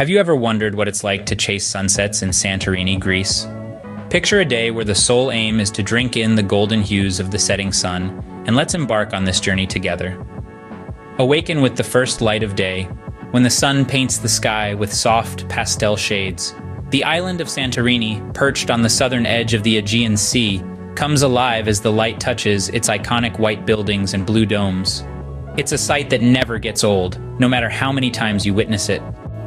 Have you ever wondered what it's like to chase sunsets in Santorini, Greece? Picture a day where the sole aim is to drink in the golden hues of the setting sun, and let's embark on this journey together. Awaken with the first light of day, when the sun paints the sky with soft pastel shades. The island of Santorini, perched on the southern edge of the Aegean Sea, comes alive as the light touches its iconic white buildings and blue domes. It's a sight that never gets old, no matter how many times you witness it.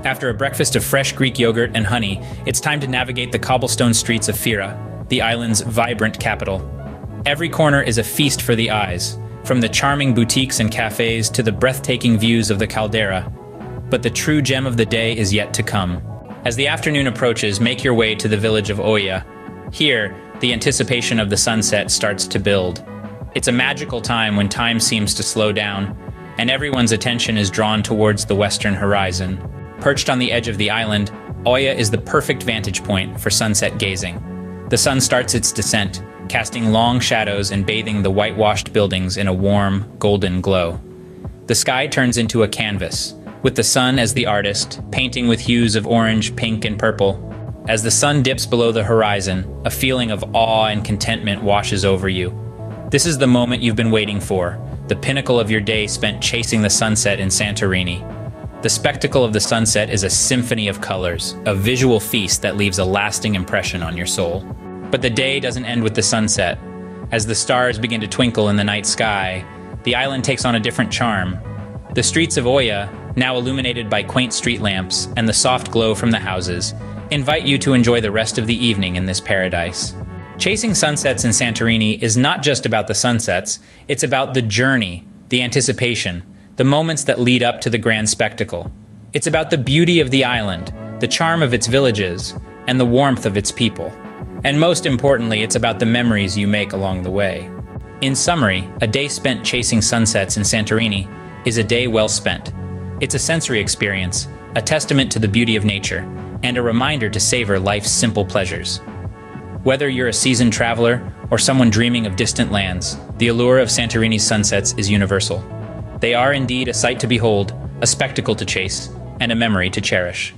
After a breakfast of fresh Greek yogurt and honey, it's time to navigate the cobblestone streets of Fira, the island's vibrant capital. Every corner is a feast for the eyes, from the charming boutiques and cafes to the breathtaking views of the caldera. But the true gem of the day is yet to come. As the afternoon approaches, make your way to the village of Oia. Here, the anticipation of the sunset starts to build. It's a magical time when time seems to slow down, and everyone's attention is drawn towards the western horizon. Perched on the edge of the island, Oia is the perfect vantage point for sunset gazing. The sun starts its descent, casting long shadows and bathing the whitewashed buildings in a warm, golden glow. The sky turns into a canvas, with the sun as the artist, painting with hues of orange, pink, and purple. As the sun dips below the horizon, a feeling of awe and contentment washes over you. This is the moment you've been waiting for, the pinnacle of your day spent chasing the sunset in Santorini. The spectacle of the sunset is a symphony of colors, a visual feast that leaves a lasting impression on your soul. But the day doesn't end with the sunset. As the stars begin to twinkle in the night sky, the island takes on a different charm. The streets of Oia, now illuminated by quaint street lamps and the soft glow from the houses, invite you to enjoy the rest of the evening in this paradise. Chasing sunsets in Santorini is not just about the sunsets, it's about the journey, the anticipation, the moments that lead up to the grand spectacle. It's about the beauty of the island, the charm of its villages, and the warmth of its people. And most importantly, it's about the memories you make along the way. In summary, a day spent chasing sunsets in Santorini is a day well spent. It's a sensory experience, a testament to the beauty of nature, and a reminder to savor life's simple pleasures. Whether you're a seasoned traveler or someone dreaming of distant lands, the allure of Santorini's sunsets is universal. They are indeed a sight to behold, a spectacle to chase, and a memory to cherish.